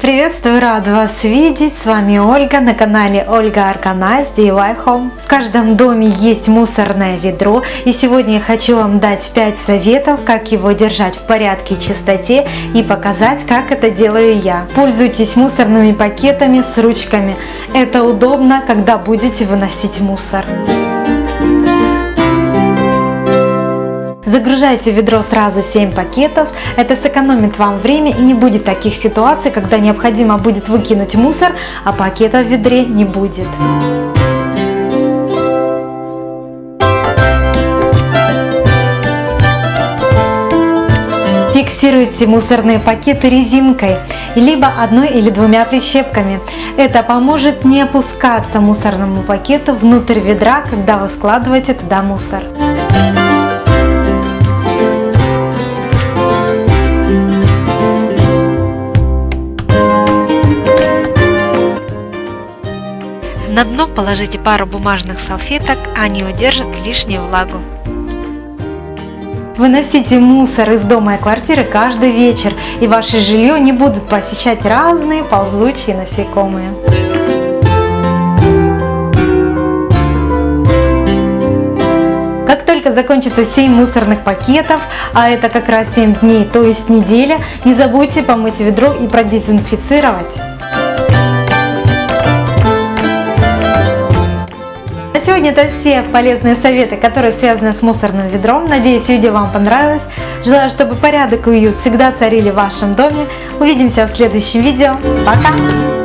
Приветствую, рада вас видеть. С вами Ольга на канале Ольга Arcanize DIY Home. В каждом доме есть мусорное ведро. И сегодня я хочу вам дать 5 советов, как его держать в порядке и чистоте и показать, как это делаю я. Пользуйтесь мусорными пакетами с ручками. Это удобно, когда будете выносить мусор. Загружайте в ведро сразу 7 пакетов. Это сэкономит вам время и не будет таких ситуаций, когда необходимо будет выкинуть мусор, а пакета в ведре не будет. Фиксируйте мусорные пакеты резинкой, либо одной или двумя прищепками. Это поможет не опускаться мусорному пакету внутрь ведра, когда вы складываете туда мусор. На дно положите пару бумажных салфеток, они удержат лишнюю влагу. Выносите мусор из дома и квартиры каждый вечер, и ваше жилье не будут посещать разные ползучие насекомые. Как только закончится 7 мусорных пакетов, а это как раз 7 дней, то есть неделя, не забудьте помыть ведро и продезинфицировать. На сегодня это все полезные советы, которые связаны с мусорным ведром. Надеюсь, видео вам понравилось. Желаю, чтобы порядок и уют всегда царили в вашем доме. Увидимся в следующем видео. Пока!